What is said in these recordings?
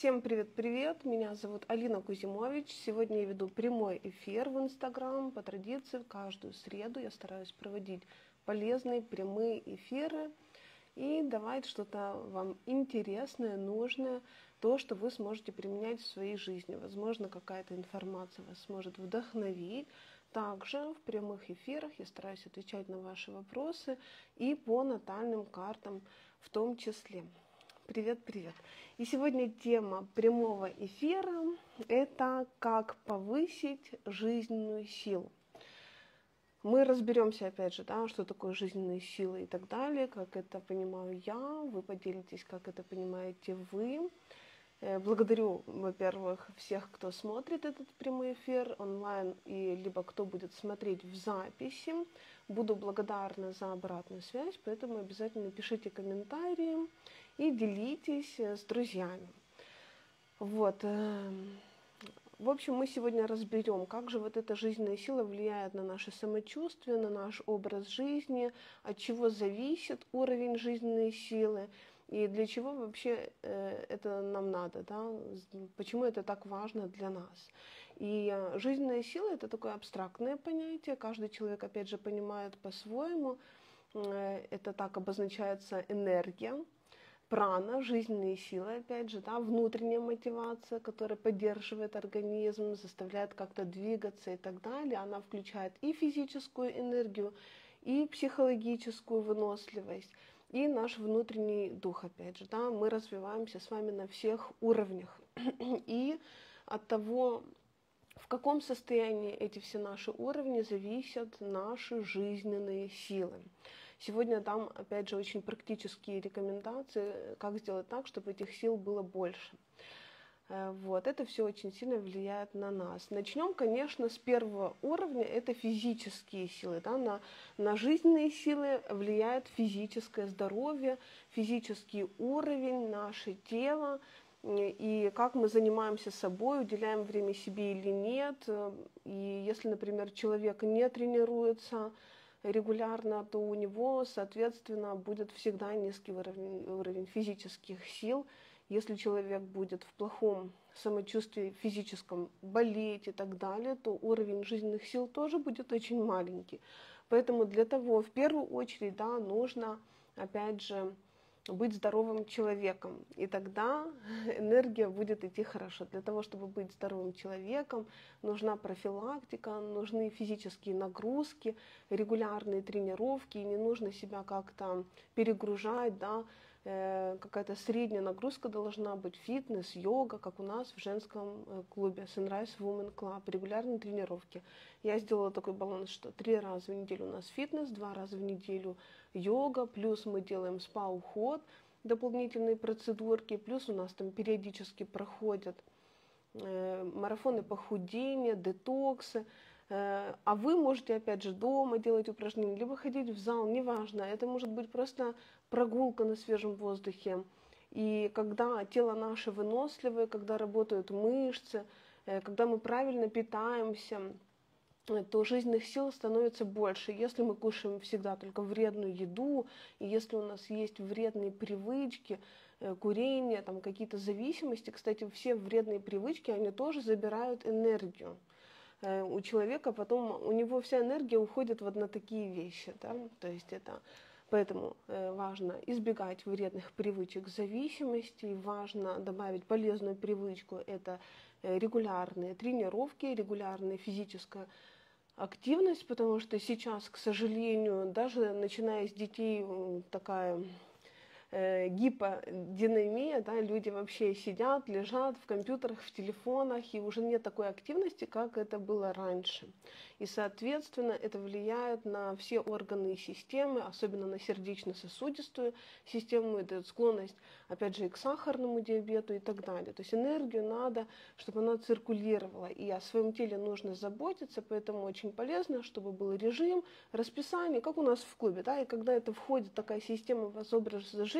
Всем привет-привет, меня зовут Алина Кузимович. Сегодня я веду прямой эфир в Инстаграм. По традиции, каждую среду я стараюсь проводить полезные прямые эфиры и давать что-то вам интересное, нужное, то, что вы сможете применять в своей жизни. Возможно, какая-то информация вас сможет вдохновить. Также в прямых эфирах я стараюсь отвечать на ваши вопросы и по натальным картам в том числе. Привет, привет. И сегодня тема прямого эфира – это как повысить жизненную силу. Мы разберемся, опять же, да, что такое жизненные силы и так далее, как это понимаю я, вы поделитесь, как это понимаете вы. Э, благодарю, во-первых, всех, кто смотрит этот прямой эфир онлайн, и либо кто будет смотреть в записи. Буду благодарна за обратную связь, поэтому обязательно пишите комментарии и делитесь э, с друзьями. Вот. Э, в общем, мы сегодня разберем, как же вот эта жизненная сила влияет на наше самочувствие, на наш образ жизни, от чего зависит уровень жизненной силы и для чего вообще э, это нам надо, да? почему это так важно для нас. И жизненная сила это такое абстрактное понятие, каждый человек, опять же, понимает по-своему. Это так обозначается энергия, прана, жизненные силы, опять же, да, внутренняя мотивация, которая поддерживает организм, заставляет как-то двигаться и так далее, она включает и физическую энергию, и психологическую выносливость, и наш внутренний дух, опять же, да, мы развиваемся с вами на всех уровнях. И от того, в каком состоянии эти все наши уровни, зависят наши жизненные силы. Сегодня дам, опять же, очень практические рекомендации, как сделать так, чтобы этих сил было больше. Э, вот, это все очень сильно влияет на нас. Начнем, конечно, с первого уровня, это физические силы. Да? На, на жизненные силы влияет физическое здоровье, физический уровень, наше тело, и как мы занимаемся собой, уделяем время себе или нет. И если, например, человек не тренируется, регулярно, то у него, соответственно, будет всегда низкий уровень, уровень физических сил. Если человек будет в плохом самочувствии физическом, болеть и так далее, то уровень жизненных сил тоже будет очень маленький. Поэтому для того, в первую очередь, да, нужно, опять же, быть здоровым человеком. И тогда энергия будет идти хорошо. Для того, чтобы быть здоровым человеком, нужна профилактика, нужны физические нагрузки, регулярные тренировки, и не нужно себя как-то перегружать, да, какая-то средняя нагрузка должна быть, фитнес, йога, как у нас в женском э, клубе Sunrise Women Club, регулярные тренировки. Я сделала такой баланс, что три раза в неделю у нас фитнес, два раза в неделю йога, плюс мы делаем спа-уход, дополнительные процедурки, плюс у нас там периодически проходят э, марафоны похудения, детоксы, Э, а вы можете, опять же, дома делать упражнения, либо ходить в зал, неважно. Это может быть просто прогулка на свежем воздухе. И когда тело наше выносливое, когда работают мышцы, э, когда мы правильно питаемся, э, то жизненных сил становится больше. Если мы кушаем всегда только вредную еду, и если у нас есть вредные привычки, курение, там какие-то зависимости, кстати, все вредные привычки, они тоже забирают энергию. Э, у человека потом, у него вся энергия уходит вот на такие вещи, да, то есть это Поэтому э, важно избегать вредных привычек зависимости, важно добавить полезную привычку, это э, регулярные тренировки, регулярная физическая активность, потому что сейчас, к сожалению, даже начиная с детей такая э, гиподинамия, да, люди вообще сидят, лежат в компьютерах, в телефонах, и уже нет такой активности, как это было раньше. И, соответственно, это влияет на все органы и системы, особенно на сердечно-сосудистую систему, это склонность, опять же, и к сахарному диабету и так далее. То есть энергию надо, чтобы она циркулировала, и о своем теле нужно заботиться, поэтому очень полезно, чтобы был режим, расписание, как у нас в клубе, да, и когда это входит такая система в образ жизни,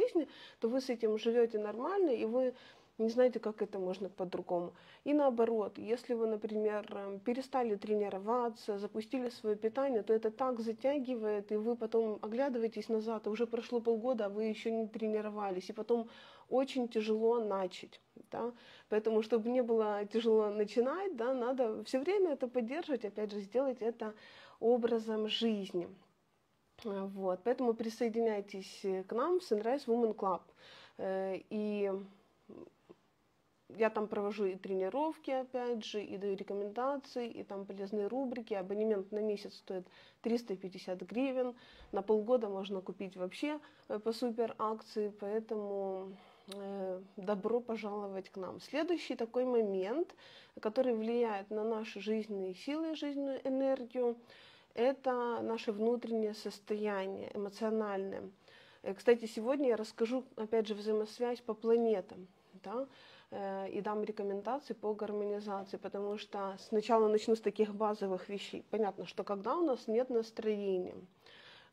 то вы с этим живете нормально, и вы не знаете, как это можно по-другому. И наоборот, если вы, например, эм, перестали тренироваться, запустили свое питание, то это так затягивает, и вы потом оглядываетесь назад, и уже прошло полгода, а вы еще не тренировались, и потом очень тяжело начать. Да? Поэтому, чтобы не было тяжело начинать, да, надо все время это поддерживать, опять же, сделать это образом жизни. Вот. Поэтому присоединяйтесь к нам в Sunrise Women Club. Э, и я там провожу и тренировки, опять же, и даю рекомендации, и там полезные рубрики. Абонемент на месяц стоит 350 гривен. На полгода можно купить вообще э, по супер акции, поэтому э, добро пожаловать к нам. Следующий такой момент, который влияет на наши жизненные силы, жизненную энергию, это наше внутреннее состояние, эмоциональное. Э, кстати, сегодня я расскажу, опять же, взаимосвязь по планетам. Да? Э, и дам рекомендации по гармонизации, потому что сначала начну с таких базовых вещей. Понятно, что когда у нас нет настроения,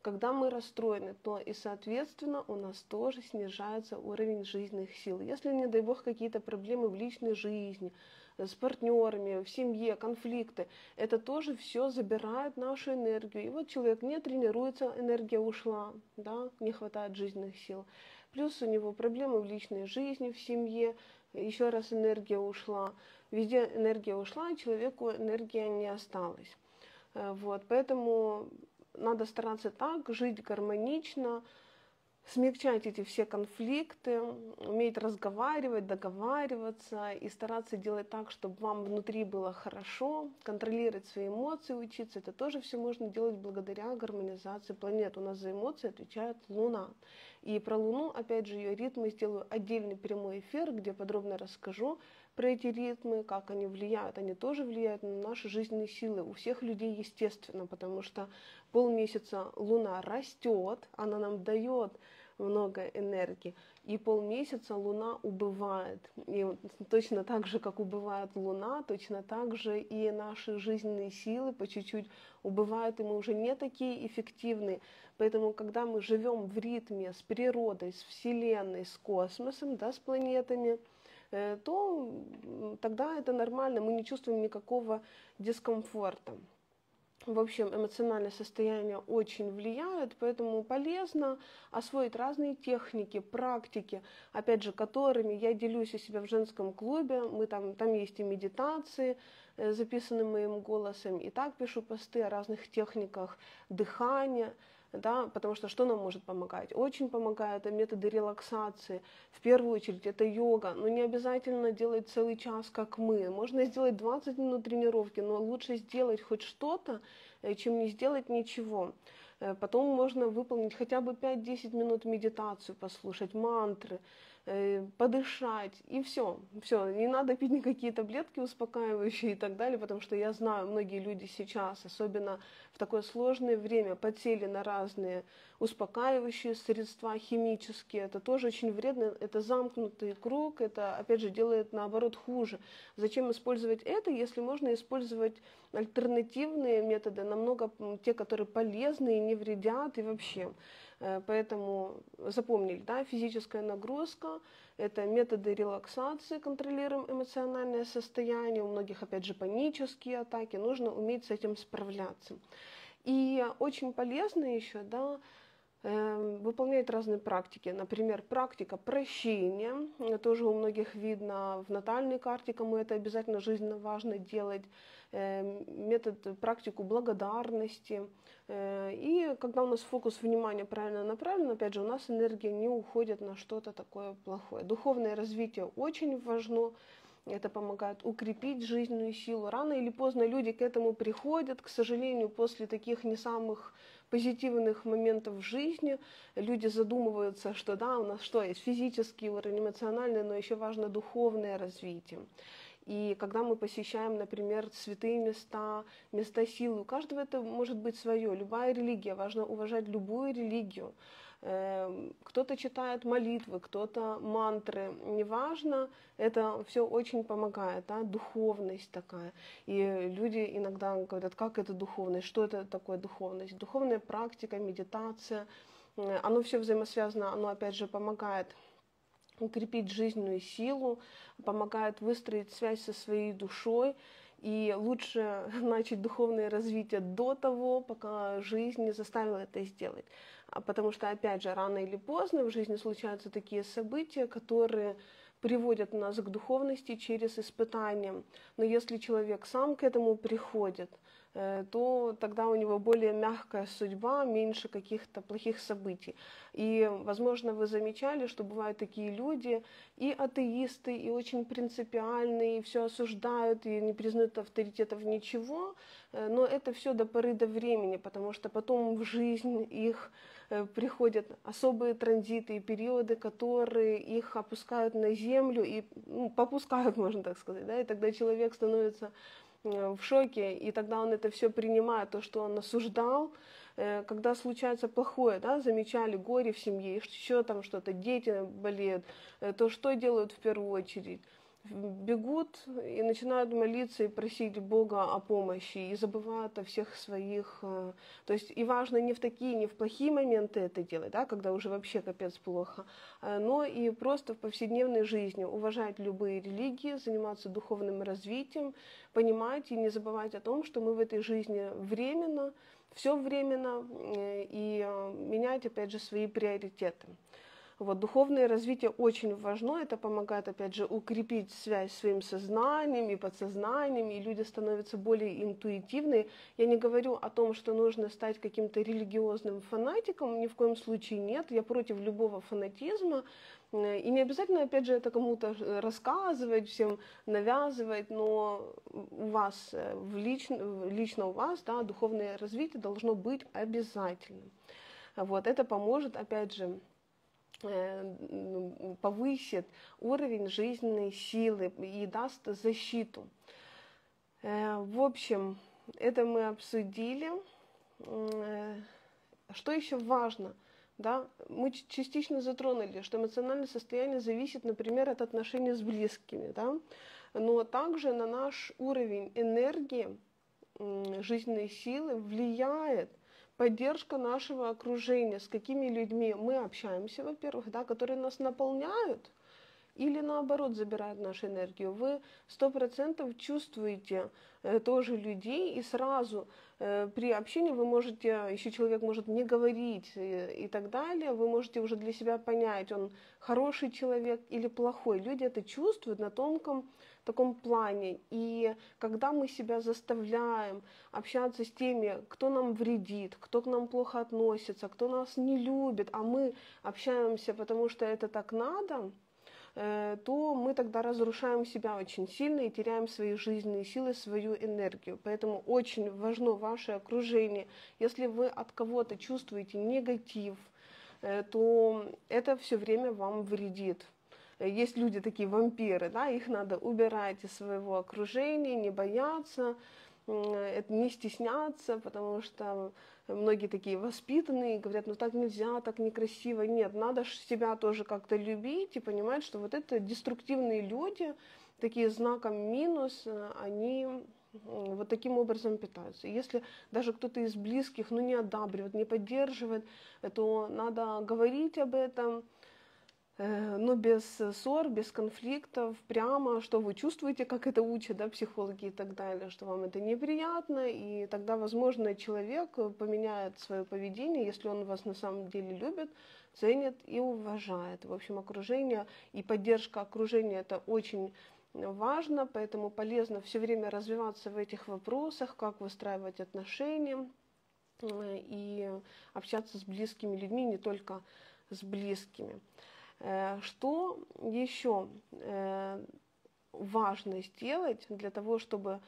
когда мы расстроены, то и, соответственно, у нас тоже снижается уровень жизненных сил. Если, не дай бог, какие-то проблемы в личной жизни, с партнерами, в семье, конфликты, это тоже все забирает нашу энергию. И вот человек не тренируется, энергия ушла, да, не хватает жизненных сил. Плюс у него проблемы в личной жизни, в семье, еще раз энергия ушла. Везде энергия ушла, и человеку энергия не осталась. Э, вот, поэтому надо стараться так, жить гармонично, смягчать эти все конфликты, уметь разговаривать, договариваться и стараться делать так, чтобы вам внутри было хорошо, контролировать свои эмоции, учиться. Это тоже все можно делать благодаря гармонизации планет. У нас за эмоции отвечает Луна. И про Луну, опять же, ее ритмы сделаю отдельный прямой эфир, где подробно расскажу про эти ритмы, как они влияют. Они тоже влияют на наши жизненные силы. У всех людей естественно, потому что полмесяца Луна растет, она нам дает много энергии. И полмесяца Луна убывает. И точно так же, как убывает Луна, точно так же и наши жизненные силы по чуть-чуть убывают, и мы уже не такие эффективны. Поэтому, когда мы живем в ритме с природой, с Вселенной, с космосом, да, с планетами, э, то тогда это нормально, мы не чувствуем никакого дискомфорта. В общем, эмоциональное состояние очень влияет, поэтому полезно освоить разные техники, практики, опять же, которыми я делюсь у себя в женском клубе. Мы там, там есть и медитации, э, записанные моим голосом, и так пишу посты о разных техниках дыхания, да, потому что что нам может помогать? Очень помогают методы релаксации. В первую очередь это йога, но не обязательно делать целый час, как мы. Можно сделать 20 минут тренировки, но лучше сделать хоть что-то, э, чем не сделать ничего. Э, потом можно выполнить хотя бы 5-10 минут медитацию, послушать мантры, подышать, и все. Все, не надо пить никакие таблетки успокаивающие и так далее, потому что я знаю, многие люди сейчас, особенно в такое сложное время, подсели на разные успокаивающие средства химические. Это тоже очень вредно, это замкнутый круг, это, опять же, делает наоборот хуже. Зачем использовать это, если можно использовать альтернативные методы, намного те, которые полезны и не вредят и вообще. Э, поэтому запомнили, да, физическая нагрузка, это методы релаксации, контролируем эмоциональное состояние, у многих, опять же, панические атаки, нужно уметь с этим справляться. И очень полезно еще, да, эм, выполнять разные практики. Например, практика прощения, тоже у многих видно в натальной карте, кому это обязательно жизненно важно делать. Эм, метод, практику благодарности. Э, и когда у нас фокус внимания правильно направлен, опять же, у нас энергия не уходит на что-то такое плохое. Духовное развитие очень важно. Это помогает укрепить жизненную силу. Рано или поздно люди к этому приходят. К сожалению, после таких не самых позитивных моментов в жизни люди задумываются, что да, у нас что есть физический уровень, эмоциональный, но еще важно духовное развитие. И когда мы посещаем, например, святые места, места силы, у каждого это может быть свое. Любая религия, важно уважать любую религию. Эм, кто-то читает молитвы, кто-то мантры, неважно, это все очень помогает, да, духовность такая. И люди иногда говорят, как это духовность, что это такое духовность. Духовная практика, медитация, э, оно все взаимосвязано, оно опять же помогает укрепить жизненную силу, помогает выстроить связь со своей душой, и лучше начать духовное развитие до того, пока жизнь не заставила это сделать. А потому что, опять же, рано или поздно в жизни случаются такие события, которые приводят нас к духовности через испытания. Но если человек сам к этому приходит, Э, то тогда у него более мягкая судьба, меньше каких-то плохих событий. И, возможно, вы замечали, что бывают такие люди, и атеисты, и очень принципиальные, и все осуждают, и не признают авторитетов ничего, но это все до поры до времени, потому что потом в жизнь их э, приходят особые транзиты и периоды, которые их опускают на землю и ну, попускают, можно так сказать, да, и тогда человек становится Э, в шоке, и тогда он это все принимает, то, что он осуждал, э, когда случается плохое, да, замечали горе в семье, еще там что-то, дети болеют, э, то что делают в первую очередь? Бегут и начинают молиться и просить Бога о помощи, и забывают о всех своих... Э, то есть и важно не в такие, не в плохие моменты это делать, да, когда уже вообще капец плохо, э, но и просто в повседневной жизни уважать любые религии, заниматься духовным развитием, понимать и не забывать о том, что мы в этой жизни временно, все временно, э, и менять, опять же, свои приоритеты. Вот, духовное развитие очень важно, это помогает, опять же, укрепить связь с своим сознанием и подсознанием, и люди становятся более интуитивны. Я не говорю о том, что нужно стать каким-то религиозным фанатиком, ни в коем случае нет, я против любого фанатизма, и не обязательно, опять же, это кому-то рассказывать, всем навязывать, но у вас, э, в лично, лично у вас, да, духовное развитие должно быть обязательным. Вот, это поможет, опять же, Э, повысит уровень жизненной силы и даст защиту. Э, в общем, это мы обсудили. Э, что еще важно? Да, мы частично затронули, что эмоциональное состояние зависит, например, от отношений с близкими, да, но также на наш уровень энергии, жизненной силы влияет поддержка нашего окружения, с какими людьми мы общаемся, во-первых, да, которые нас наполняют, или наоборот забирают нашу энергию. Вы сто процентов чувствуете э, тоже людей, и сразу э, при общении вы можете, еще человек может не говорить э, и так далее, вы можете уже для себя понять, он хороший человек или плохой. Люди это чувствуют на тонком таком плане. И когда мы себя заставляем общаться с теми, кто нам вредит, кто к нам плохо относится, кто нас не любит, а мы общаемся, потому что это так надо, э, то мы тогда разрушаем себя очень сильно и теряем свои жизненные силы, свою энергию. Поэтому очень важно ваше окружение. Если вы от кого-то чувствуете негатив, э, то это все время вам вредит. Есть люди такие вампиры, да, их надо убирать из своего окружения, не бояться, не стесняться, потому что многие такие воспитанные говорят, ну так нельзя, так некрасиво. Нет, надо себя тоже как-то любить и понимать, что вот это деструктивные люди, такие знаком минус, они вот таким образом питаются. Если даже кто-то из близких ну, не одабривает, не поддерживает, то надо говорить об этом, Э, но без ссор, без конфликтов, прямо, что вы чувствуете, как это учат да, психологи и так далее, что вам это неприятно, и тогда, возможно, человек поменяет свое поведение, если он вас на самом деле любит, ценит и уважает. В общем, окружение и поддержка окружения – это очень важно, поэтому полезно все время развиваться в этих вопросах, как выстраивать отношения э, и общаться с близкими людьми, не только с близкими. Э, что еще э, важно сделать для того, чтобы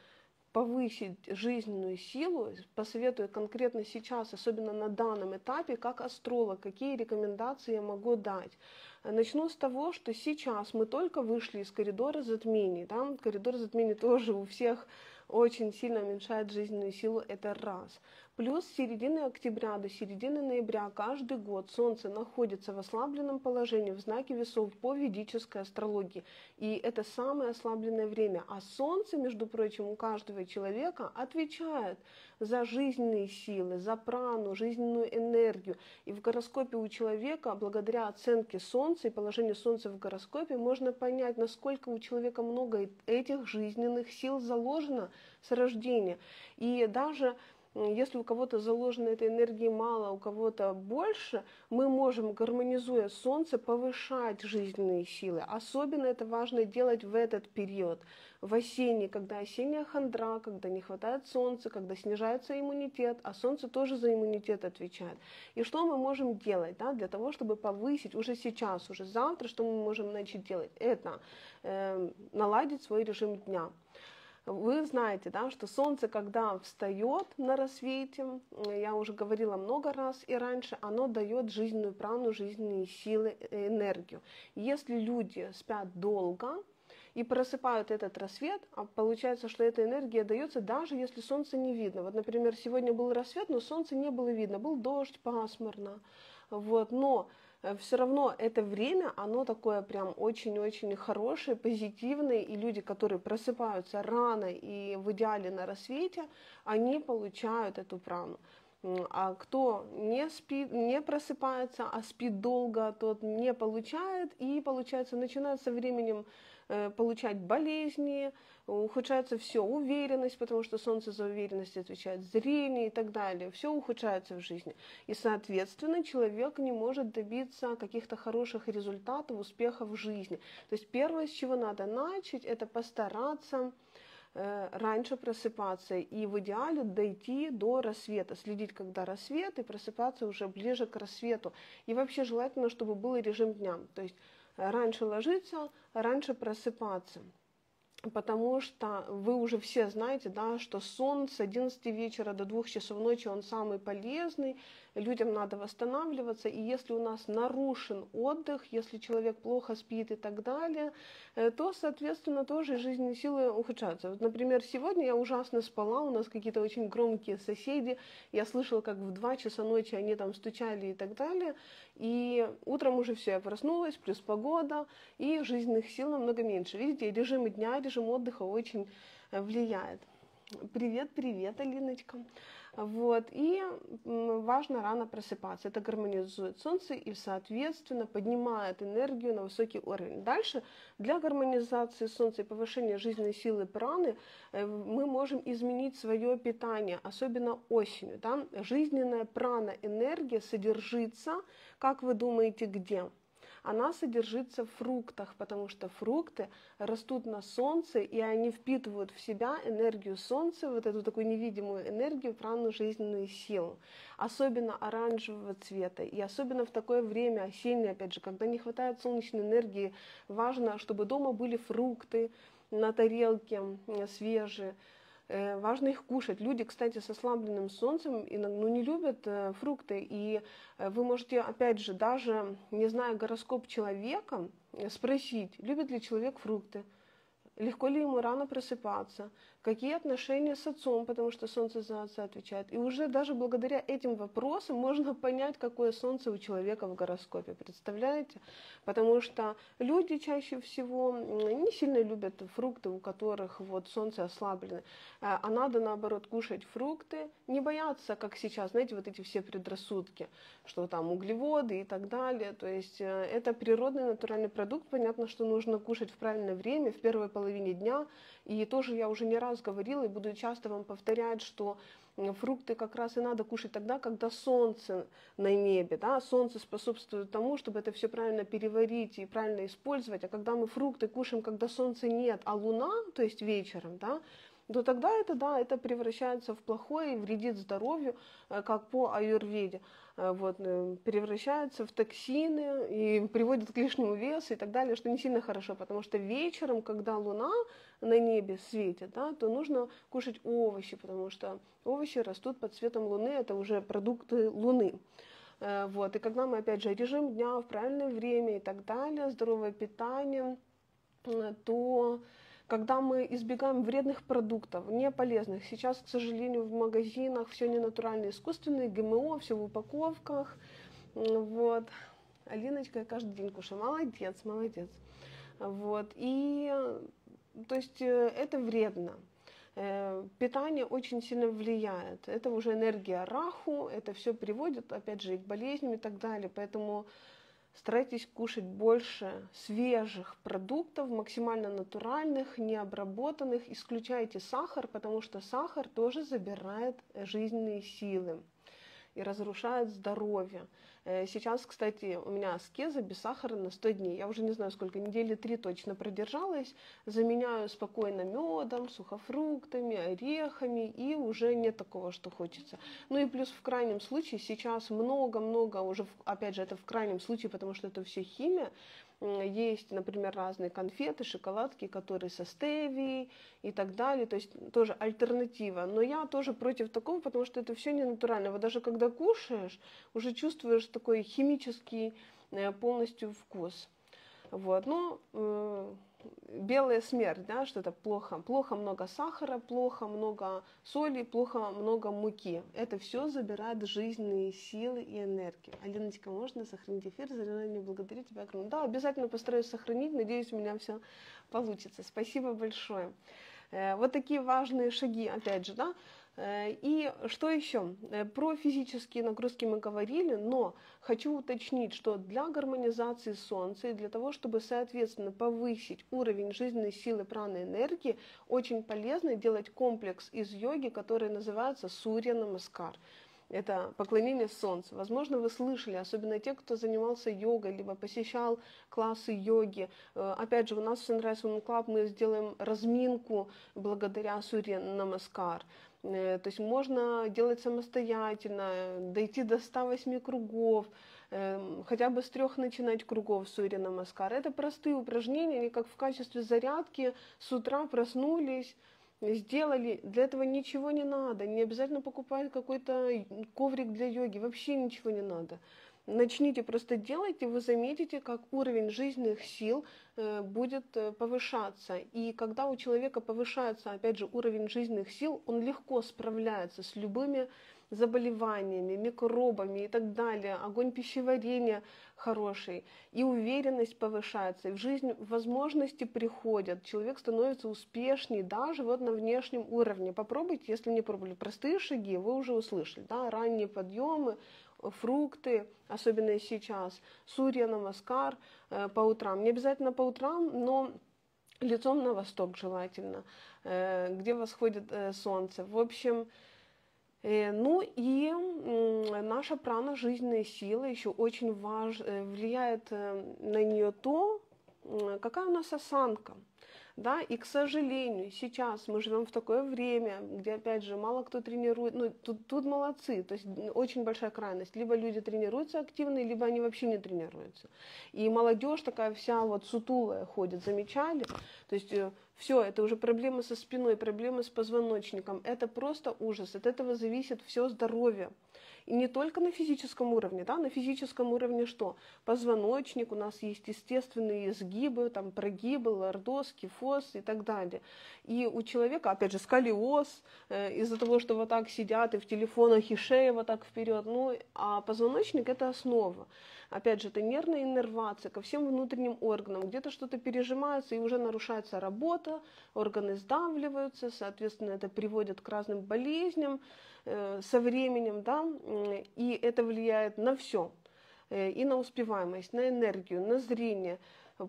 повысить жизненную силу, посоветую конкретно сейчас, особенно на данном этапе, как астролог, какие рекомендации я могу дать. Начну с того, что сейчас мы только вышли из коридора затмений. Да? Коридор затмений тоже у всех очень сильно уменьшает жизненную силу, это раз. Плюс с середины октября до середины ноября каждый год Солнце находится в ослабленном положении в знаке весов по ведической астрологии. И это самое ослабленное время. А Солнце, между прочим, у каждого человека отвечает за жизненные силы, за прану, жизненную энергию. И в гороскопе у человека, благодаря оценке Солнца и положению Солнца в гороскопе, можно понять, насколько у человека много этих жизненных сил заложено с рождения. И даже если у кого-то заложено этой энергии мало, у кого-то больше, мы можем, гармонизуя Солнце, повышать жизненные силы. Особенно это важно делать в этот период, в осенний, когда осенняя хандра, когда не хватает Солнца, когда снижается иммунитет, а Солнце тоже за иммунитет отвечает. И что мы можем делать да, для того, чтобы повысить уже сейчас, уже завтра, что мы можем начать делать? Это э, наладить свой режим дня. Вы знаете, да, что Солнце, когда встает на рассвете, я уже говорила много раз и раньше, оно дает жизненную прану, жизненные силы, э, энергию. Если люди спят долго, и просыпают этот рассвет, а получается, что эта энергия дается даже если солнце не видно. Вот, например, сегодня был рассвет, но солнца не было видно, был дождь, пасмурно. Вот, но все равно это время, оно такое прям очень-очень хорошее, позитивное, и люди, которые просыпаются рано и в идеале на рассвете, они получают эту прану. А кто не спит, не просыпается, а спит долго, тот не получает, и получается начинает со временем Э, получать болезни, ухудшается все, уверенность, потому что Солнце за уверенность отвечает, зрение и так далее, все ухудшается в жизни. И, соответственно, человек не может добиться каких-то хороших результатов, успехов в жизни. То есть первое, с чего надо начать, это постараться э, раньше просыпаться и в идеале дойти до рассвета, следить, когда рассвет, и просыпаться уже ближе к рассвету. И вообще желательно, чтобы был режим дня. То есть раньше ложиться, раньше просыпаться. Потому что вы уже все знаете, да, что сон с 11 вечера до 2 часов ночи, он самый полезный, людям надо восстанавливаться, и если у нас нарушен отдых, если человек плохо спит и так далее, э, то, соответственно, тоже жизненные силы ухудшаются. Вот, например, сегодня я ужасно спала, у нас какие-то очень громкие соседи, я слышала, как в 2 часа ночи они там стучали и так далее, и утром уже все, я проснулась, плюс погода, и жизненных сил намного меньше. Видите, режим дня, режим отдыха очень э, влияет. Привет, привет, Алиночка. Вот. И важно рано просыпаться. Это гармонизует Солнце и, соответственно, поднимает энергию на высокий уровень. Дальше для гармонизации Солнца и повышения жизненной силы праны э, мы можем изменить свое питание, особенно осенью. Да? Жизненная прана, энергия содержится, как вы думаете, где? Она содержится в фруктах, потому что фрукты растут на солнце, и они впитывают в себя энергию солнца, вот эту такую невидимую энергию, прану жизненную силу, особенно оранжевого цвета. И особенно в такое время, осеннее, опять же, когда не хватает солнечной энергии, важно, чтобы дома были фрукты на тарелке свежие, важно их кушать. Люди, кстати, с ослабленным солнцем ну, не любят э, фрукты, и э, вы можете, опять же, даже не зная гороскоп человека, спросить, любит ли человек фрукты, легко ли ему рано просыпаться, какие отношения с отцом, потому что солнце за отца отвечает. И уже даже благодаря этим вопросам можно понять, какое солнце у человека в гороскопе, представляете? Потому что люди чаще всего не сильно любят фрукты, у которых вот солнце ослаблено, а, а надо наоборот кушать фрукты, не бояться, как сейчас, знаете, вот эти все предрассудки, что там углеводы и так далее. То есть э, это природный натуральный продукт, понятно, что нужно кушать в правильное время, в первой половине дня, и тоже я уже не раз говорила и буду часто вам повторять, что фрукты как раз и надо кушать тогда, когда солнце на небе. Да? Солнце способствует тому, чтобы это все правильно переварить и правильно использовать. А когда мы фрукты кушаем, когда солнца нет, а луна, то есть вечером, да, то тогда это, да, это превращается в плохое и вредит здоровью, э, как по аюрведе. Э, вот, э, превращается в токсины и приводит к лишнему весу и так далее, что не сильно хорошо, потому что вечером, когда луна на небе светит, да, то нужно кушать овощи, потому что овощи растут под цветом луны, это уже продукты луны. Вот, и когда мы, опять же, режим дня в правильное время и так далее, здоровое питание, то когда мы избегаем вредных продуктов, не полезных. Сейчас, к сожалению, в магазинах все ненатуральное, искусственное, ГМО, все в упаковках. Вот. Алиночка, я каждый день кушаю. Молодец, молодец. Вот. И, то есть, э, это вредно. Э, питание очень сильно влияет. Это уже энергия раху, это все приводит, опять же, и к болезням и так далее. Поэтому старайтесь кушать больше свежих продуктов, максимально натуральных, необработанных. Исключайте сахар, потому что сахар тоже забирает жизненные силы и разрушает здоровье. Э, сейчас, кстати, у меня аскеза без сахара на 100 дней. Я уже не знаю, сколько, недели три точно продержалась. Заменяю спокойно медом, сухофруктами, орехами, и уже нет такого, что хочется. Ну и плюс в крайнем случае сейчас много-много, уже, опять же, это в крайнем случае, потому что это все химия, есть, например, разные конфеты, шоколадки, которые со стевией и так далее. То есть тоже альтернатива. Но я тоже против такого, потому что это все не натурально. Вот даже когда кушаешь, уже чувствуешь такой химический э, полностью вкус. Вот. Но э, белая смерть, да, что это плохо. Плохо много сахара, плохо много соли, плохо много муки. Это все забирает жизненные силы и энергию. Алиночка, можно сохранить эфир? За не благодарю тебя огромное. Да, обязательно постараюсь сохранить. Надеюсь, у меня все получится. Спасибо большое. Э, вот такие важные шаги, опять же, да, и что еще? Э, про физические нагрузки мы говорили, но хочу уточнить, что для гармонизации Солнца и для того, чтобы, соответственно, повысить уровень жизненной силы праны энергии, очень полезно делать комплекс из йоги, который называется Сурья Намаскар это поклонение Солнцу. Возможно, вы слышали, особенно те, кто занимался йогой, либо посещал классы йоги. Э, опять же, у нас в Sunrise Women Club мы сделаем разминку благодаря Сурья Намаскар. Э, то есть можно делать самостоятельно, дойти до 108 кругов, эм, хотя бы с трех начинать кругов Сурья Намаскар. Это простые упражнения, они как в качестве зарядки с утра проснулись, сделали. Для этого ничего не надо, не обязательно покупать какой-то коврик для йоги, вообще ничего не надо начните просто делать, и вы заметите, как уровень жизненных сил э, будет э, повышаться. И когда у человека повышается, опять же, уровень жизненных сил, он легко справляется с любыми заболеваниями, микробами и так далее, огонь пищеварения хороший, и уверенность повышается, и в жизнь возможности приходят, человек становится успешнее даже вот на внешнем уровне. Попробуйте, если не пробовали, простые шаги, вы уже услышали, да, ранние подъемы, фрукты, особенно сейчас, сурья намаскар э, по утрам. Не обязательно по утрам, но лицом на восток желательно, э, где восходит э, солнце. В общем, ну и наша прана, жизненная сила, еще очень важ, влияет на нее то, какая у нас осанка. Да, и, к сожалению, сейчас мы живем в такое время, где, опять же, мало кто тренирует, ну, тут, тут молодцы, то есть очень большая крайность. Либо люди тренируются активно, либо они вообще не тренируются. И молодежь такая вся вот сутулая ходит, замечали? То есть э, все, это уже проблемы со спиной, проблемы с позвоночником. Это просто ужас. От этого зависит все здоровье. Не только на физическом уровне, да, на физическом уровне что? Позвоночник, у нас есть естественные изгибы, там прогибы, лордоз, кифоз и так далее. И у человека, опять же, сколиоз, э, из-за того, что вот так сидят и в телефонах, и шея вот так вперед, ну, а позвоночник это основа. Опять же, это нервная иннервация ко всем внутренним органам. Где-то что-то пережимается, и уже нарушается работа, органы сдавливаются, соответственно, это приводит к разным болезням, со временем, да, и это влияет на все, э, и на успеваемость, на энергию, на зрение,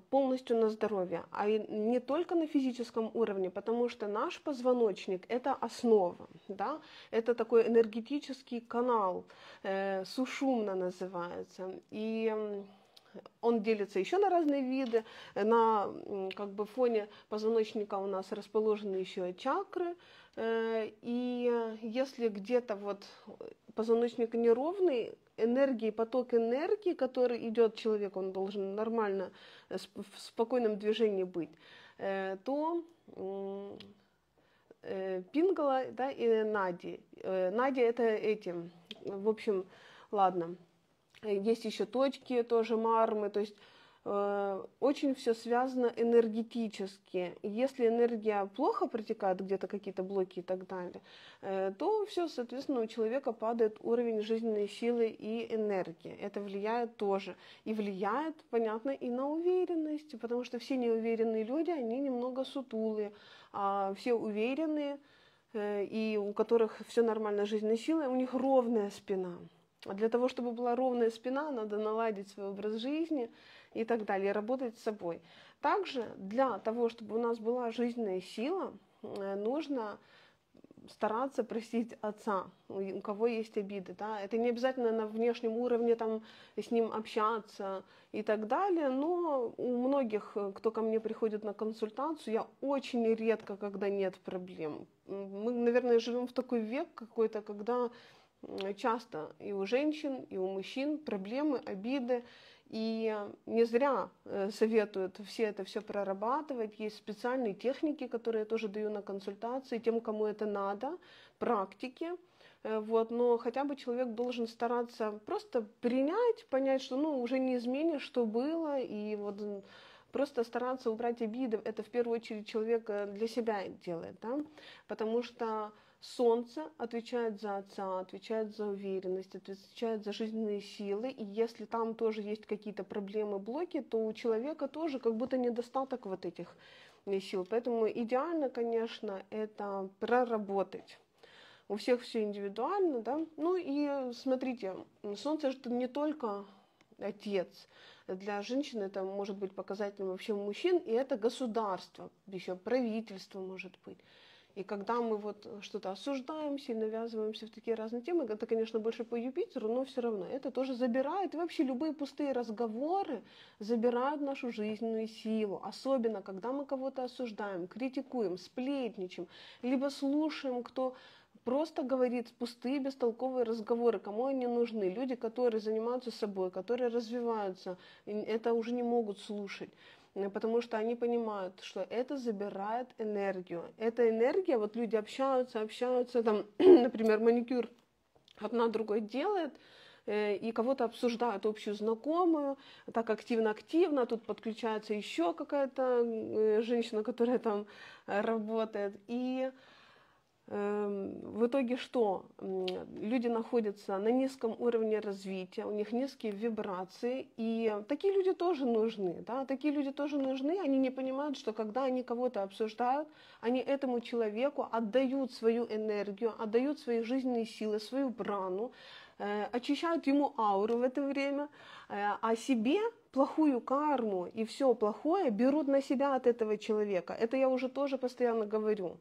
полностью на здоровье, а не только на физическом уровне, потому что наш позвоночник – это основа, да? это такой энергетический канал, э, сушумно называется, и он делится еще на разные виды. На как бы, фоне позвоночника у нас расположены еще чакры. Э, и если где-то вот позвоночник неровный, энергии, поток энергии, который идет человек, он должен нормально э, в спокойном движении быть, э, то Пингала да, и Нади. Нади это эти, в общем, ладно, есть еще точки тоже мармы, то есть Э, очень все связано энергетически. Если энергия плохо протекает, где-то какие-то блоки и так далее, э, то все, соответственно, у человека падает уровень жизненной силы и энергии. Это влияет тоже. И влияет, понятно, и на уверенность, потому что все неуверенные люди, они немного сутулые, а все уверенные, э, и у которых все нормально жизненной силой, у них ровная спина. А для того, чтобы была ровная спина, надо наладить свой образ жизни – и так далее, работать с собой. Также для того, чтобы у нас была жизненная сила, э, нужно стараться простить отца, у кого есть обиды. Да? Это не обязательно на внешнем уровне там, с ним общаться и так далее, но у многих, э, кто ко мне приходит на консультацию, я очень редко, когда нет проблем. Мы, наверное, живем в такой век какой-то, когда часто и у женщин, и у мужчин проблемы, обиды, и не зря э, советуют все это все прорабатывать. Есть специальные техники, которые я тоже даю на консультации тем, кому это надо, практики. Э, вот, но хотя бы человек должен стараться просто принять, понять, что ну, уже не изменишь, что было, и вот просто стараться убрать обиды. Это в первую очередь человек э, для себя делает, да? потому что Солнце отвечает за отца, отвечает за уверенность, отвечает за жизненные силы. И если там тоже есть какие-то проблемы, блоки, то у человека тоже как будто недостаток вот этих э, сил. Поэтому идеально, конечно, это проработать. У всех все индивидуально, да. Ну и смотрите, Солнце же не только отец. Для женщины это может быть показателем вообще мужчин, и это государство, еще правительство может быть. И когда мы вот что-то осуждаем, сильно ввязываемся в такие разные темы, это, конечно, больше по Юпитеру, но все равно это тоже забирает. И вообще любые пустые разговоры забирают нашу жизненную силу. Особенно, когда мы кого-то осуждаем, критикуем, сплетничаем, либо слушаем, кто просто говорит пустые, бестолковые разговоры, кому они нужны. Люди, которые занимаются собой, которые развиваются, это уже не могут слушать. Э, потому что они понимают, что это забирает энергию. Эта энергия, вот люди общаются, общаются, там, например, маникюр одна другой делает, э, и кого-то обсуждают общую знакомую, так активно-активно, тут подключается еще какая-то э, женщина, которая там работает, и в итоге что? Люди находятся на низком уровне развития, у них низкие вибрации, и такие люди тоже нужны, да, такие люди тоже нужны, они не понимают, что когда они кого-то обсуждают, они этому человеку отдают свою энергию, отдают свои жизненные силы, свою прану, э, очищают ему ауру в это время, э, а себе плохую карму и все плохое берут на себя от этого человека. Это я уже тоже постоянно говорю.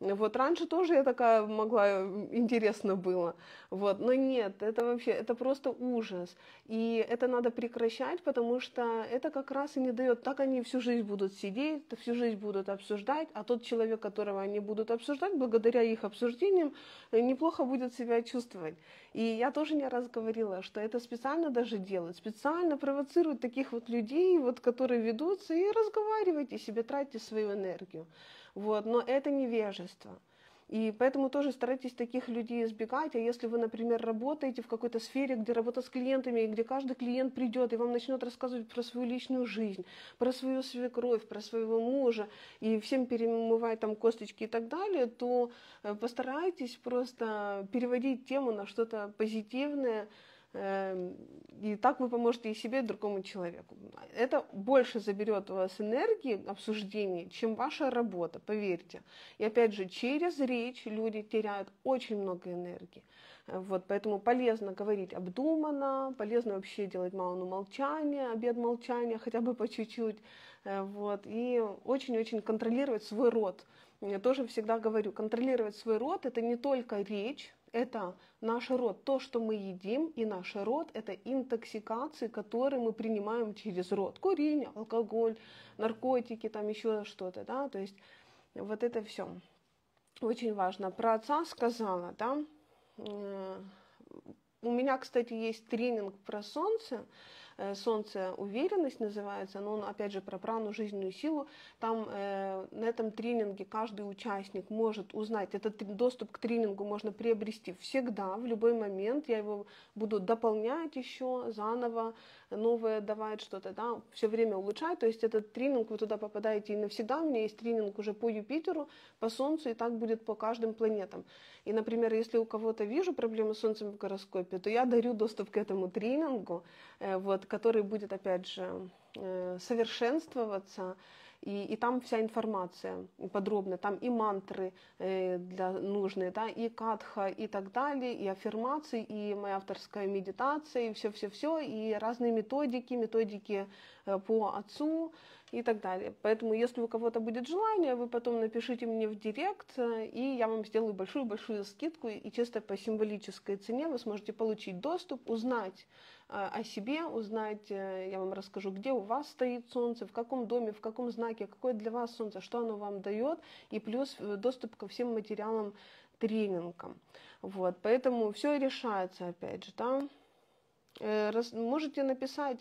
Вот раньше тоже я такая могла, интересно было. Вот, но нет, это вообще, это просто ужас. И это надо прекращать, потому что это как раз и не дает, так они всю жизнь будут сидеть, всю жизнь будут обсуждать, а тот человек, которого они будут обсуждать, благодаря их обсуждениям, неплохо будет себя чувствовать. И я тоже не раз говорила, что это специально даже делают, специально провоцируют таких вот людей, вот, которые ведутся, и разговаривайте себе, тратьте свою энергию. Вот, но это невежество. И поэтому тоже старайтесь таких людей избегать. А если вы, например, работаете в какой-то сфере, где работа с клиентами, где каждый клиент придет и вам начнет рассказывать про свою личную жизнь, про свою свекровь, про своего мужа, и всем перемывать там косточки и так далее, то э, постарайтесь просто переводить тему на что-то позитивное, и так вы поможете и себе, и другому человеку. Это больше заберет у вас энергии обсуждений, чем ваша работа, поверьте. И опять же, через речь люди теряют очень много энергии. Э, вот, поэтому полезно говорить обдуманно, полезно вообще делать мауну молчания, обед молчания, хотя бы по чуть-чуть. Э, вот, и очень-очень контролировать свой род. Я тоже всегда говорю, контролировать свой род – это не только речь, это наш рот, то, что мы едим, и наш рот – это интоксикации, которые мы принимаем через рот. Курение, алкоголь, наркотики, там еще что-то, да, то есть вот это все очень важно. Про отца сказала, да, у меня, кстати, есть тренинг про солнце, «Солнце уверенность» называется, но он, опять же, про прану жизненную силу. Там э, на этом тренинге каждый участник может узнать, этот доступ к тренингу можно приобрести всегда, в любой момент. Я его буду дополнять еще заново, новое давать что-то, да, все время улучшать. То есть этот тренинг, вы туда попадаете и навсегда. У меня есть тренинг уже по Юпитеру, по Солнцу, и так будет по каждым планетам. И, например, если у кого-то вижу проблемы с Солнцем в гороскопе, то я дарю доступ к этому тренингу, э, вот, который будет, опять же, э, совершенствоваться, и, и там вся информация подробно, там и мантры э, для нужные, да, и катха, и так далее, и аффирмации, и моя авторская медитация, и все-все-все, и разные методики, методики по отцу и так далее. Поэтому, если у кого-то будет желание, вы потом напишите мне в директ, э, и я вам сделаю большую-большую скидку, и чисто по символической цене вы сможете получить доступ, узнать, о себе, узнать, э, я вам расскажу, где у вас стоит солнце, в каком доме, в каком знаке, какое для вас солнце, что оно вам дает, и плюс э, доступ ко всем материалам тренингам. Вот, поэтому все решается, опять же, да. Э, можете написать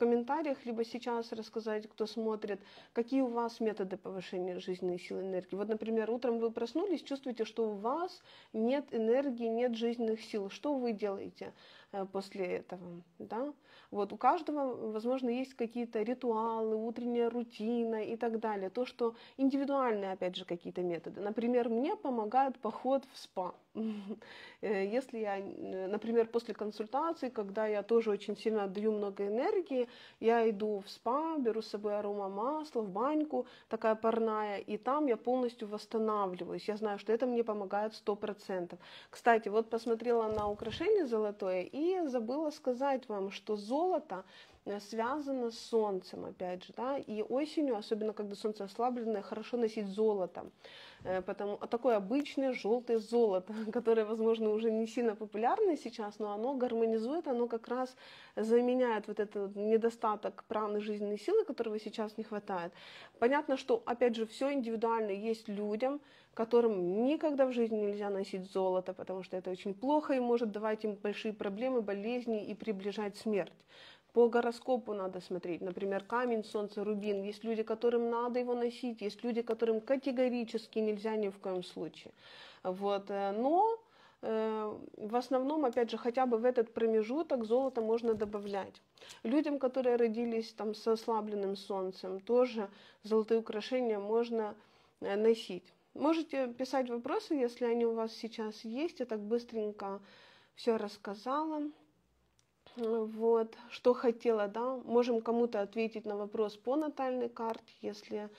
комментариях, либо сейчас рассказать, кто смотрит, какие у вас методы повышения жизненной силы энергии. Вот, например, утром вы проснулись, чувствуете, что у вас нет энергии, нет жизненных сил. Что вы делаете? Э, после этого, да. Вот у каждого, возможно, есть какие-то ритуалы, утренняя рутина и так далее. То, что индивидуальные, опять же, какие-то методы. Например, мне помогает поход в спа. Э, если я, э, например, после консультации, когда я тоже очень сильно отдаю много энергии, я иду в спа, беру с собой арома масла, в баньку, такая парная, и там я полностью восстанавливаюсь. Я знаю, что это мне помогает 100%. Кстати, вот посмотрела на украшение золотое и забыла сказать вам, что золото Э, связано с солнцем, опять же, да, и осенью, особенно когда солнце ослабленное, хорошо носить золото, э, потому а такое обычное желтое золото, которое, возможно, уже не сильно популярно сейчас, но оно гармонизует, оно как раз заменяет вот этот недостаток праны жизненной силы, которого сейчас не хватает. Понятно, что, опять же, все индивидуально есть людям, которым никогда в жизни нельзя носить золото, потому что это очень плохо и может давать им большие проблемы, болезни и приближать смерть. По гороскопу надо смотреть. Например, камень, солнце, рубин. Есть люди, которым надо его носить, есть люди, которым категорически нельзя ни в коем случае. Вот. Э, но э, в основном, опять же, хотя бы в этот промежуток золото можно добавлять. Людям, которые родились там с ослабленным солнцем, тоже золотые украшения можно э, носить. Можете писать вопросы, если они у вас сейчас есть. Я так быстренько все рассказала. Вот, что хотела, да, можем кому-то ответить на вопрос по натальной карте, если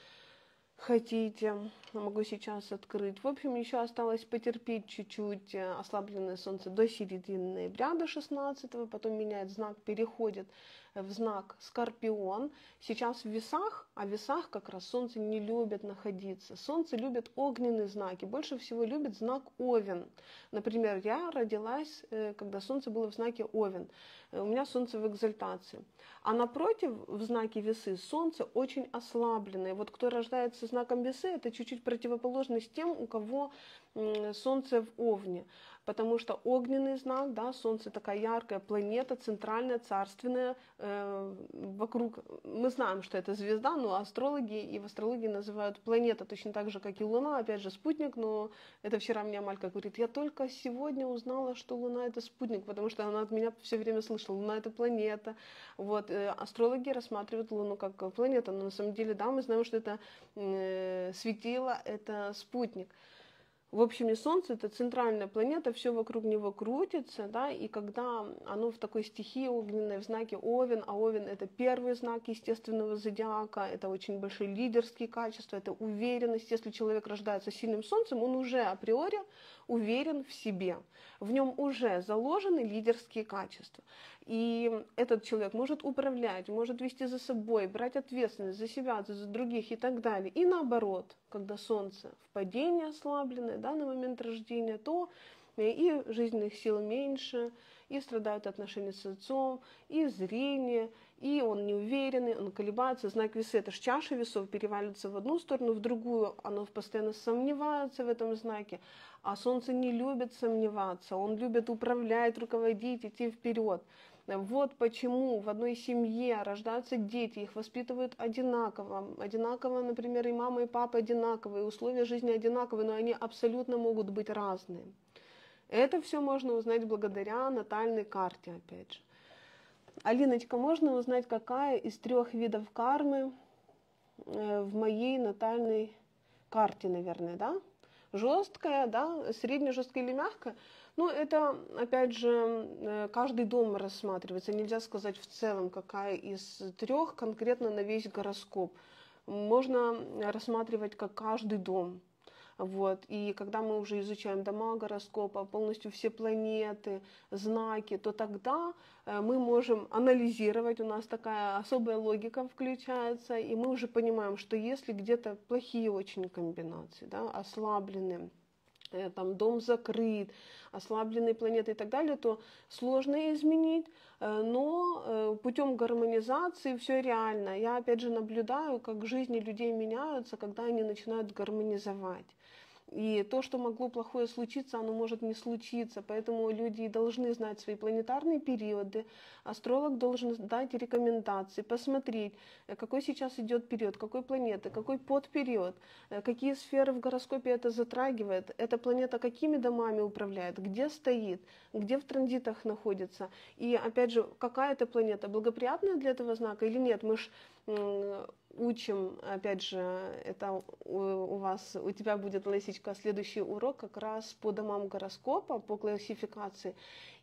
хотите. Могу сейчас открыть. В общем, еще осталось потерпеть чуть-чуть э, ослабленное солнце до середины ноября, до 16 потом меняет знак, переходит в знак Скорпион. Сейчас в весах, а в весах как раз Солнце не любит находиться. Солнце любит огненные знаки, больше всего любит знак Овен. Например, я родилась, э, когда Солнце было в знаке Овен. Э, у меня Солнце в экзальтации. А напротив, в знаке весы, Солнце очень ослабленное. Вот кто рождается знаком весы, это чуть-чуть противоположность тем, у кого Солнце в Овне потому что огненный знак, да, Солнце такая яркая планета, центральная, царственная, э, вокруг, мы знаем, что это звезда, но астрологи и в астрологии называют планета точно так же, как и Луна, опять же спутник, но это вчера мне Малька говорит, я только сегодня узнала, что Луна это спутник, потому что она от меня все время слышала, Луна это планета, вот, э, астрологи рассматривают Луну как планету, но на самом деле, да, мы знаем, что это э, светило, это спутник. В общем, и Солнце это центральная планета, все вокруг него крутится, да, и когда оно в такой стихии огненной, в знаке Овен, а Овен это первый знак естественного зодиака, это очень большие лидерские качества, это уверенность. Если человек рождается сильным Солнцем, он уже априори уверен в себе, в нем уже заложены лидерские качества. И этот человек может управлять, может вести за собой, брать ответственность за себя, за других и так далее. И наоборот, когда солнце в падении ослабленное да, на момент рождения, то и жизненных сил меньше, и страдают отношения с отцом, и зрение, и он неуверенный, он колебается. Знак весы – это же чаша весов, переваливается в одну сторону, в другую, оно постоянно сомневается в этом знаке. А Солнце не любит сомневаться, он любит управлять, руководить, идти вперед. Вот почему в одной семье рождаются дети, их воспитывают одинаково. Одинаково, например, и мама, и папа одинаковые, условия жизни одинаковые, но они абсолютно могут быть разные. Это все можно узнать благодаря натальной карте, опять же. Алиночка, можно узнать, какая из трех видов кармы э, в моей натальной карте, наверное, да? Жесткая, да, средне жесткая или мягкая? Ну, это, опять же, э, каждый дом рассматривается. Нельзя сказать в целом, какая из трех конкретно на весь гороскоп. Можно рассматривать как каждый дом. Вот. И когда мы уже изучаем дома гороскопа, полностью все планеты, знаки, то тогда э, мы можем анализировать, у нас такая особая логика включается, и мы уже понимаем, что если где-то плохие очень комбинации, да, ослабленные, Э, там дом закрыт, ослабленные планеты и так далее, то сложно изменить, э, но путем гармонизации все реально. Я опять же наблюдаю, как жизни людей меняются, когда они начинают гармонизовать. И то, что могло плохое случиться, оно может не случиться. Поэтому люди должны знать свои планетарные периоды. Астролог должен дать рекомендации, посмотреть, э, какой сейчас идет период, какой планеты, какой подпериод, э, какие сферы в гороскопе это затрагивает, эта планета какими домами управляет, где стоит, где в транзитах находится. И опять же, какая это планета, благоприятная для этого знака или нет. Мы же учим, опять же, это у, вас, у тебя будет, Лесечка, следующий урок как раз по домам гороскопа, по классификации.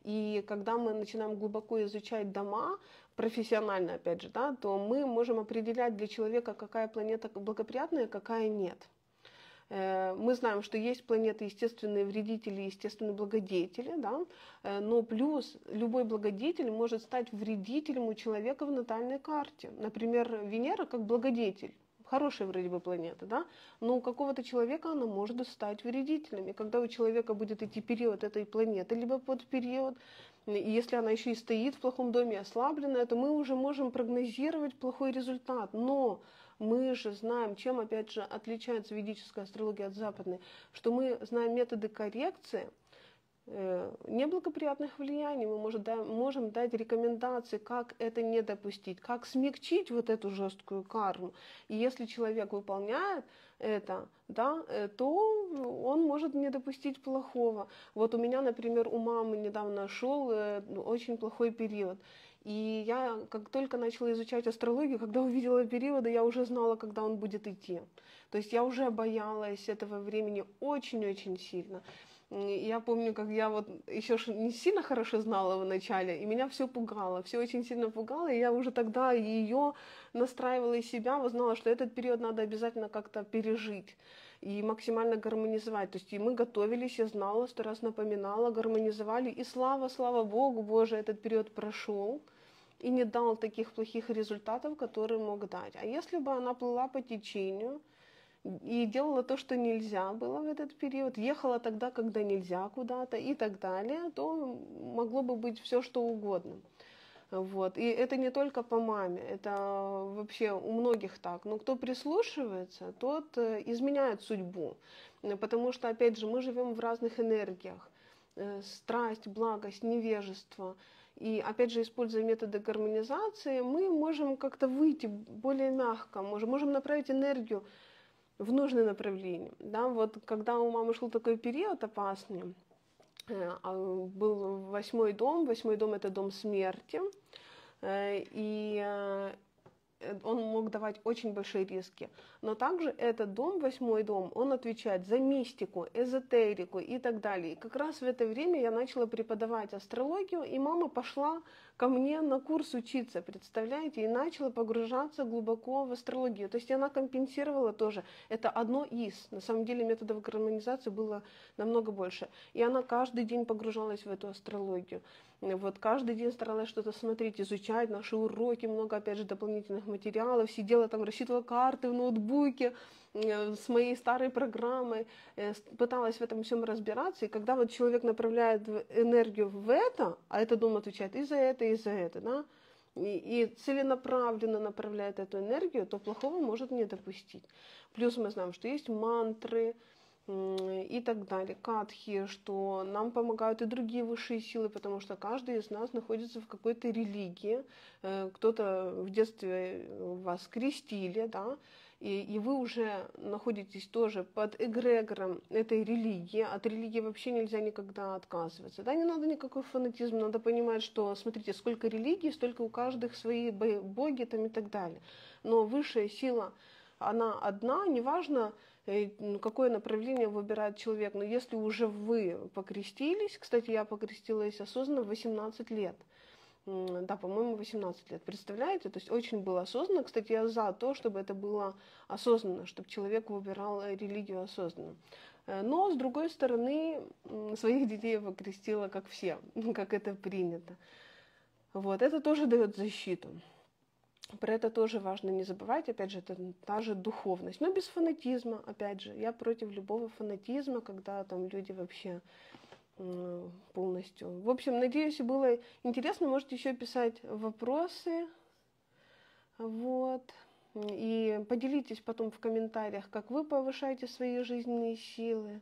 И когда мы начинаем глубоко изучать дома, профессионально, опять же, да, то мы можем определять для человека, какая планета благоприятная, какая нет. Э, мы знаем, что есть планеты естественные вредители, естественные благодетели, да? Э, но плюс любой благодетель может стать вредителем у человека в натальной карте. Например, Венера как благодетель хорошая вроде бы планета, да, но у какого-то человека она может стать вредителем. И когда у человека будет идти период этой планеты, либо под период, и если она еще и стоит в плохом доме ослабленная, то мы уже можем прогнозировать плохой результат. Но мы же знаем, чем, опять же, отличается ведическая астрология от западной, что мы знаем методы коррекции э, неблагоприятных влияний, мы можем, да, можем дать рекомендации, как это не допустить, как смягчить вот эту жесткую карму. И если человек выполняет это, да, э, то он может не допустить плохого. Вот у меня, например, у мамы недавно шел э, очень плохой период. И я, как только начала изучать астрологию, когда увидела периоды, я уже знала, когда он будет идти. То есть я уже боялась этого времени очень-очень сильно. Я помню, как я вот еще не сильно хорошо знала в начале, и меня все пугало, все очень сильно пугало, и я уже тогда ее настраивала из себя, вот знала, что этот период надо обязательно как-то пережить и максимально гармонизовать. То есть и мы готовились, я знала, сто раз напоминала, гармонизовали, и слава, слава Богу, Боже, этот период прошел и не дал таких плохих результатов, которые мог дать. А если бы она плыла по течению и делала то, что нельзя было в этот период, ехала тогда, когда нельзя куда-то и так далее, то могло бы быть все, что угодно. Вот. И это не только по маме, это вообще у многих так. Но кто прислушивается, тот э, изменяет судьбу. Потому что, опять же, мы живем в разных энергиях. Э, страсть, благость, невежество. И опять же, используя методы гармонизации, мы можем как-то выйти более мягко, можем, можем направить энергию в нужное направление. Да? Вот когда у мамы шел такой период опасный, был восьмой дом. Восьмой дом это дом смерти. Э, и э, он мог давать очень большие риски. Но также этот дом, восьмой дом, он отвечает за мистику, эзотерику и так далее. И как раз в это время я начала преподавать астрологию, и мама пошла ко мне на курс учиться, представляете, и начала погружаться глубоко в астрологию. То есть она компенсировала тоже. Это одно из. На самом деле методов гармонизации было намного больше. И она каждый день погружалась в эту астрологию. Вот каждый день старалась что-то смотреть, изучать наши уроки, много, опять же, дополнительных материалов. Сидела там, рассчитывала карты в ноутбуке э, с моей старой программой, э, пыталась в этом всем разбираться. И когда вот человек направляет энергию в это, а этот дом отвечает и за это, и за это, да, и, и целенаправленно направляет эту энергию, то плохого может не допустить. Плюс мы знаем, что есть мантры, и так далее. Катхи, что нам помогают и другие высшие силы, потому что каждый из нас находится в какой-то религии. Э, кто-то в детстве вас крестили, да, и, и вы уже находитесь тоже под эгрегором этой религии. От религии вообще нельзя никогда отказываться. Да, не надо никакой фанатизм, надо понимать, что, смотрите, сколько религий, столько у каждых свои боги там и так далее. Но высшая сила, она одна, неважно, э, какое направление выбирает человек. Но если уже вы покрестились, кстати, я покрестилась осознанно в 18 лет – да, по-моему, 18 лет. Представляете? То есть очень было осознанно. Кстати, я за то, чтобы это было осознанно, чтобы человек выбирал э, религию осознанно. Э, но, с другой стороны, своих детей я покрестила, как все, как это принято. Вот, это тоже дает защиту. Про это тоже важно не забывать, опять же, это та же духовность, но без фанатизма, опять же, я против любого фанатизма, когда там люди вообще полностью. В общем, надеюсь, было интересно. Можете еще писать вопросы. Вот. И поделитесь потом в комментариях, как вы повышаете свои жизненные силы.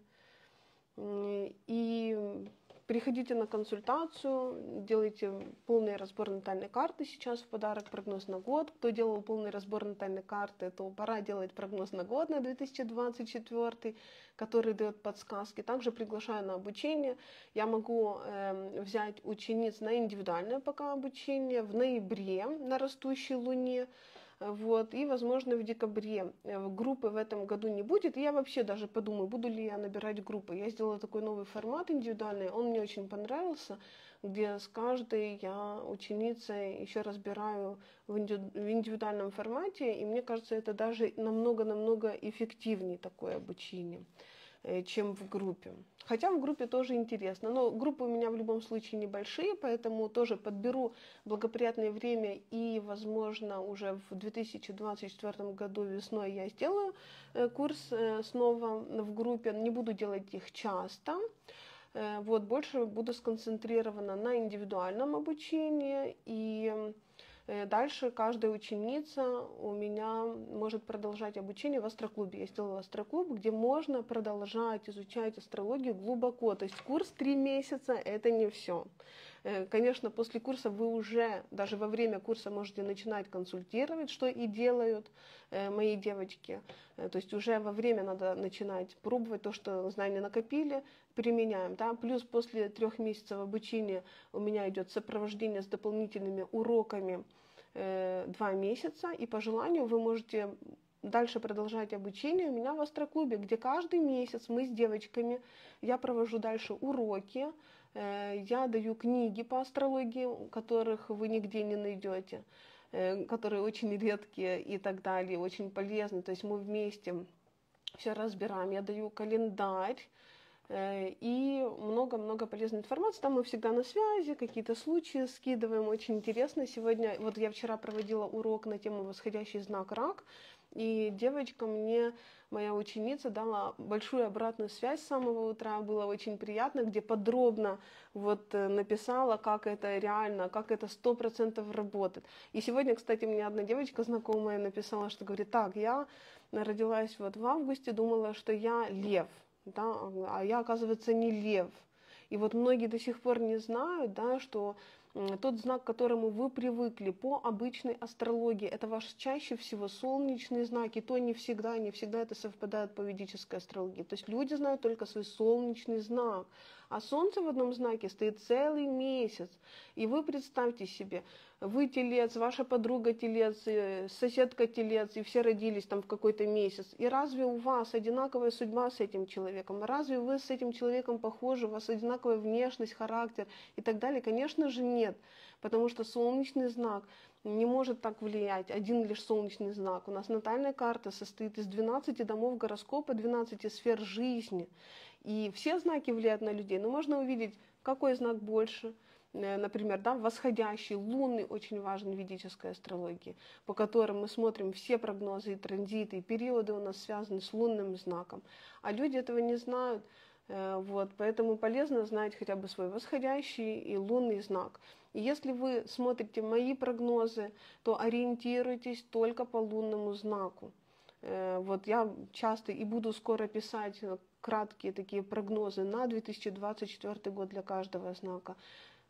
И Приходите на консультацию, делайте полный разбор натальной карты сейчас в подарок, прогноз на год. Кто делал полный разбор натальной карты, то пора делать прогноз на год на 2024, который дает подсказки. Также приглашаю на обучение. Я могу э, взять учениц на индивидуальное пока обучение в ноябре на растущей луне. Вот, и, возможно, в декабре э, группы в этом году не будет. И я вообще даже подумаю, буду ли я набирать группы. Я сделала такой новый формат индивидуальный, он мне очень понравился, где с каждой я ученицей еще разбираю в индивидуальном формате, и мне кажется, это даже намного-намного эффективнее такое обучение. Э, чем в группе. Хотя в группе тоже интересно, но группы у меня в любом случае небольшие, поэтому тоже подберу благоприятное время и, возможно, уже в 2024 году весной я сделаю э, курс э, снова в группе. Не буду делать их часто, вот, больше буду сконцентрирована на индивидуальном обучении и дальше каждая ученица у меня может продолжать обучение в астроклубе. Я сделала астроклуб, где можно продолжать изучать астрологию глубоко. То есть курс три месяца – это не все. Э, конечно, после курса вы уже, даже во время курса можете начинать консультировать, что и делают э, мои девочки. То есть уже во время надо начинать пробовать то, что знания накопили, применяем. Да? Плюс после трех месяцев обучения у меня идет сопровождение с дополнительными уроками э, два месяца, и по желанию вы можете дальше продолжать обучение у меня в Астроклубе, где каждый месяц мы с девочками, я провожу дальше уроки, э, я даю книги по астрологии, которых вы нигде не найдете, э, которые очень редкие и так далее, очень полезны. То есть мы вместе все разбираем. Я даю календарь, Э, и много-много полезной информации. Там мы всегда на связи, какие-то случаи скидываем, очень интересно. Сегодня, вот я вчера проводила урок на тему «Восходящий знак рак», и девочка мне, моя ученица, дала большую обратную связь с самого утра, было очень приятно, где подробно вот э, написала, как это реально, как это сто процентов работает. И сегодня, кстати, мне одна девочка знакомая написала, что говорит, так, я родилась вот в августе, думала, что я лев, да, а я, оказывается, не лев. И вот многие до сих пор не знают, да, что тот знак, к которому вы привыкли по обычной астрологии, это ваш чаще всего солнечный знак, и то не всегда, не всегда это совпадает по ведической астрологии. То есть люди знают только свой солнечный знак, а солнце в одном знаке стоит целый месяц. И вы представьте себе, вы телец, ваша подруга телец, э, соседка телец, и все родились там в какой-то месяц. И разве у вас одинаковая судьба с этим человеком? Разве вы с этим человеком похожи? У вас одинаковая внешность, характер и так далее? Конечно же нет, потому что солнечный знак не может так влиять, один лишь солнечный знак. У нас натальная карта состоит из 12 домов гороскопа, 12 сфер жизни. И все знаки влияют на людей, но можно увидеть, какой знак больше – Э, например, да, восходящий, лунный очень важен в ведической астрологии, по которым мы смотрим все прогнозы и транзиты, и периоды у нас связаны с лунным знаком. А люди этого не знают, э, вот, поэтому полезно знать хотя бы свой восходящий и лунный знак. И если вы смотрите мои прогнозы, то ориентируйтесь только по лунному знаку. Э, вот я часто и буду скоро писать краткие такие прогнозы на 2024 год для каждого знака.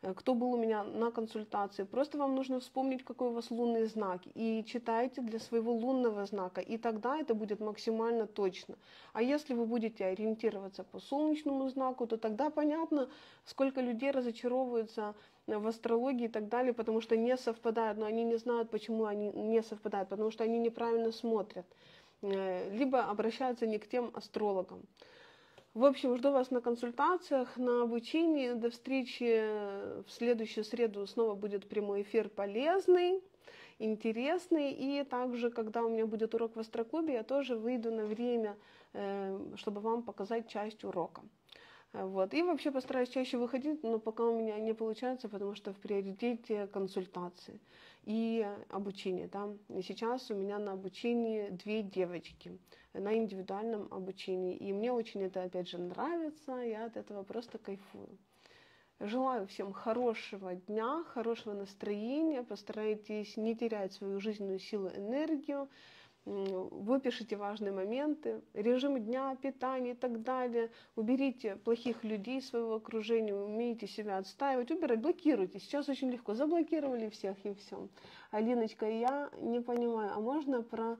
Э, кто был у меня на консультации, просто вам нужно вспомнить, какой у вас лунный знак, и читайте для своего лунного знака, и тогда это будет максимально точно. А если вы будете ориентироваться по солнечному знаку, то тогда понятно, сколько людей разочаровываются в астрологии и так далее, потому что не совпадают, но они не знают, почему они не совпадают, потому что они неправильно смотрят, э, либо обращаются не к тем астрологам. В общем, жду вас на консультациях, на обучении. До встречи в следующую среду снова будет прямой эфир полезный, интересный. И также, когда у меня будет урок в Астроклубе, я тоже выйду на время, э, чтобы вам показать часть урока. Вот. И вообще постараюсь чаще выходить, но пока у меня не получается, потому что в приоритете консультации и обучение. Да. И сейчас у меня на обучении две девочки на индивидуальном обучении. И мне очень это, опять же, нравится, я от этого просто кайфую. Желаю всем хорошего дня, хорошего настроения, постарайтесь не терять свою жизненную силу, энергию, выпишите важные моменты, режим дня, питание и так далее, уберите плохих людей из своего окружения, умейте себя отстаивать, убирать, блокируйте. Сейчас очень легко, заблокировали всех и все. Алиночка, я не понимаю, а можно про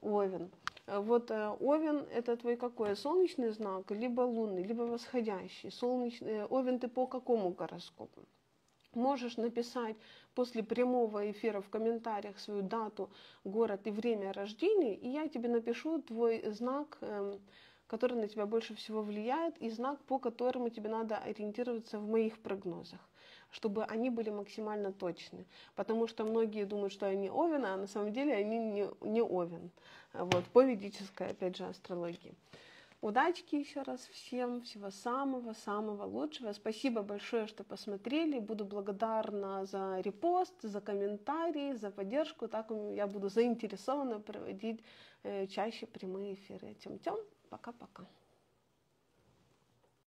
Овен? Вот э, Овен – это твой какой? Солнечный знак, либо лунный, либо восходящий. Солнечный, э, Овен ты по какому гороскопу? Можешь написать после прямого эфира в комментариях свою дату, город и время рождения, и я тебе напишу твой знак, эм, который на тебя больше всего влияет, и знак, по которому тебе надо ориентироваться в моих прогнозах чтобы они были максимально точны. Потому что многие думают, что они Овен, а на самом деле они не, не Овен. Вот, по ведической, опять же, астрологии. Удачки еще раз всем, всего самого-самого лучшего. Спасибо большое, что посмотрели. Буду благодарна за репост, за комментарии, за поддержку. Так я буду заинтересована проводить э, чаще прямые эфиры. Тем-тем, пока-пока.